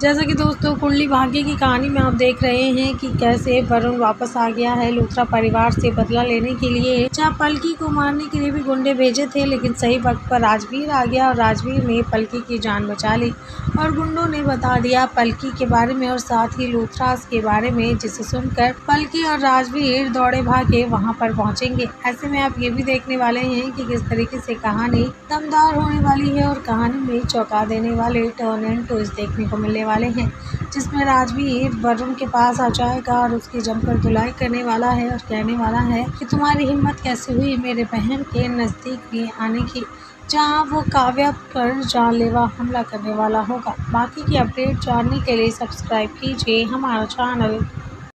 जैसा कि दोस्तों, कुंडली भाग्य की कहानी में आप देख रहे हैं कि कैसे वरुण वापस आ गया है लूथरा परिवार से बदला लेने के लिए। जहाँ पलकी को मारने के लिए भी गुंडे भेजे थे, लेकिन सही वक्त पर राजवीर आ गया और राजवीर ने पलकी की जान बचा ली और गुंडों ने बता दिया पलकी के बारे में और साथ ही लूथरास के बारे में, जिसे सुनकर पलकी और राजवीर दौड़े भागे वहाँ पर पहुँचेंगे। ऐसे में आप ये भी देखने वाले हैं कि किस तरीके से कहानी दमदार होने वाली है और कहानी में चौंका देने वाले टर्न एंड ट्विस्ट देखने को मिलने वाले हैं, जिसमें राजवीर वरुण के पास आ जाएगा और उसकी जमकर धुलाई करने वाला है और कहने वाला है कि तुम्हारी हिम्मत कैसे हुई मेरे बहन के नज़दीक भी आने की, जहाँ वो काव्या पर जानलेवा हमला करने वाला होगा। बाकी की अपडेट जानने के लिए सब्सक्राइब कीजिए हमारा चैनल